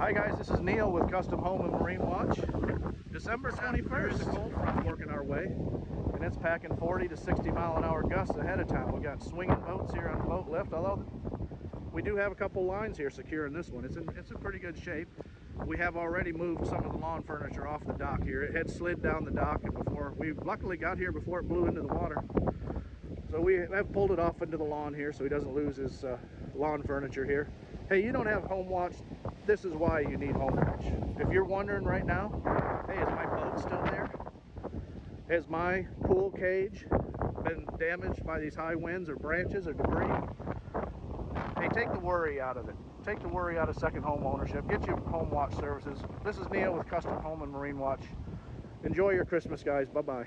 Hi guys, this is Neal with Custom Home and Marine Watch. December 21st, a cold front working our way, and it's packing 40 to 60 mile an hour gusts ahead of time. We've got swinging boats here on the boat lift, although we do have a couple lines here securing this one. It's in, it's in pretty good shape. We have already moved some of the lawn furniture off the dock here. It had slid down the dock before, we luckily got here before it blew into the water. So we have pulled it off into the lawn here so he doesn't lose his uh, lawn furniture here. Hey, you don't have home watch. This is why you need home watch. If you're wondering right now, hey, is my boat still there? Has my pool cage been damaged by these high winds or branches or debris? Hey, take the worry out of it. Take the worry out of second home ownership. Get your home watch services. This is Neal with Custom Home and Marine Watch. Enjoy your Christmas, guys. Bye-bye.